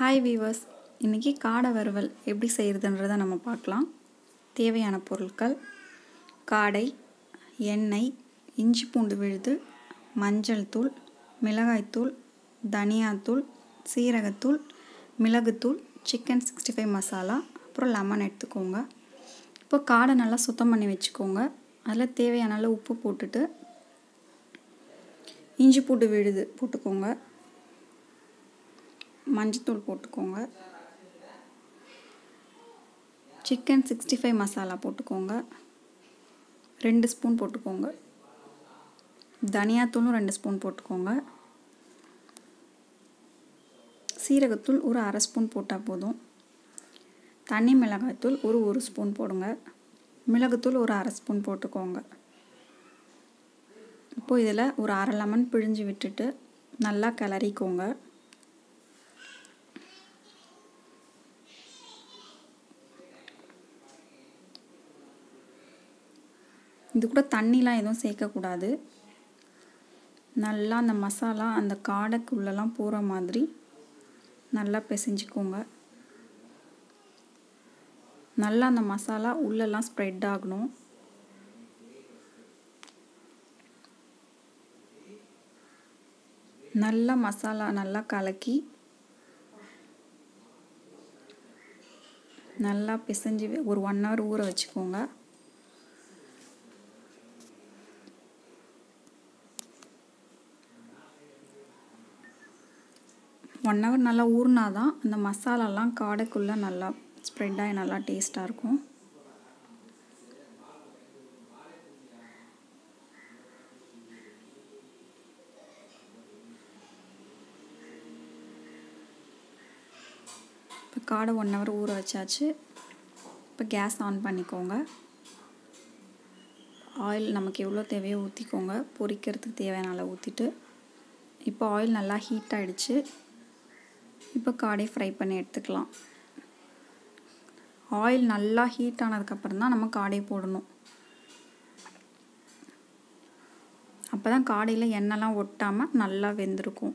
Hi viewers இன்றைக்கி காடை வறுவல் எப்படி செய்கிறதுன்றதை நம்ம பார்க்கலாம். தேவையான பொருட்கள் காடை எண்ணெய் இஞ்சி பூண்டு விழுது மஞ்சள் தூள் மிளகாய்த்தூள் தனியாத்தூள் சீரகத்தூள் மிளகுத்தூள் சிக்கன் சிக்ஸ்டி ஃபைவ் மசாலா அப்புறம் லெமன் எடுத்துக்கோங்க. இப்போ காடை நல்லா சுத்தம் பண்ணி வச்சுக்கோங்க. அதில் தேவையான அளவு உப்பு போட்டுட்டு இஞ்சி பூண்டு விழுது போட்டுக்கோங்க. மஞ்சத்தூள் போட்டுக்கோங்க. சிக்கன் சிக்ஸ்டி ஃபைவ் மசாலா போட்டுக்கோங்க. ரெண்டு ஸ்பூன் போட்டுக்கோங்க. தனியாத்தூளும் ரெண்டு ஸ்பூன் போட்டுக்கோங்க. சீரகத்தூள் ஒரு அரை ஸ்பூன் போட்டால் போதும். தனி மிளகாய்த்தூள் ஒரு ஒரு ஸ்பூன் போடுங்க. மிளகுத்தூள் ஒரு அரை ஸ்பூன் போட்டுக்கோங்க. இப்போது இதில் ஒரு அரை லெமன் பிழிஞ்சு விட்டுட்டு நல்லா கிளறிக்கோங்க. இது கூட தண்ணிலாம் எதுவும் சேர்க்கக்கூடாது. நல்லா அந்த மசாலா அந்த காடைக்குள்ளெல்லாம் போகிற மாதிரி நல்லா பிசைஞ்சிக்கோங்க. நல்லா அந்த மசாலா உள்ளெல்லாம் ஸ்ப்ரெட் ஆகணும். நல்லா மசாலா நல்லா கலக்கி நல்லா பிசைஞ்சு ஒரு ஒன் ஹவர் ஊற வச்சுக்கோங்க. ஒன் ஹவர் நல்லா ஊறினா தான் அந்த மசாலாலாம் காடைக்குள்ளே நல்லா ஸ்ப்ரெட் ஆகி நல்லா டேஸ்ட்டாக இருக்கும். இப்போ காடை ஒன் ஹவர் ஊற வச்சாச்சு. இப்போ கேஸ் ஆன் பண்ணிக்கோங்க. ஆயில் நமக்கு எவ்வளோ தேவையோ ஊற்றிக்கோங்க பொரிக்கிறதுக்கு தேவையான அளவு ஊற்றிட்டு இப்போ ஆயில் நல்லா ஹீட் ஆகிடுச்சு இப்போ காடை ஃப்ரை பண்ணி எடுத்துக்கலாம். ஆயில் நல்லா ஹீட் ஆனதுக்கப்புறம் தான் நம்ம காடை போடணும். அப்போ தான் காடையில் எண்ணெய்லாம் ஒட்டாமல் நல்லா வெந்திருக்கும்.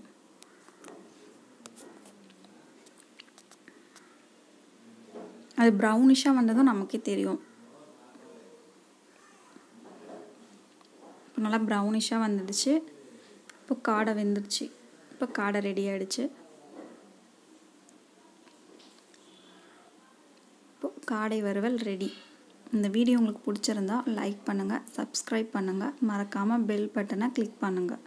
அது ப்ரௌனிஷாக வந்ததும் நமக்கே தெரியும். இப்போ நல்லா ப்ரௌனிஷாக வந்துடுச்சு. இப்போ காடை வெந்துடுச்சு. இப்போ காடை ரெடி ஆகிடுச்சு இப்போ காடை வறுவல் ரெடி இந்த வீடியோ உங்களுக்கு பிடிச்சிருந்தா லைக் பண்ணுங்கள் சப்ஸ்கிரைப் பண்ணுங்கள் மறக்காமல் பெல் பட்டனை கிளிக் பண்ணுங்கள்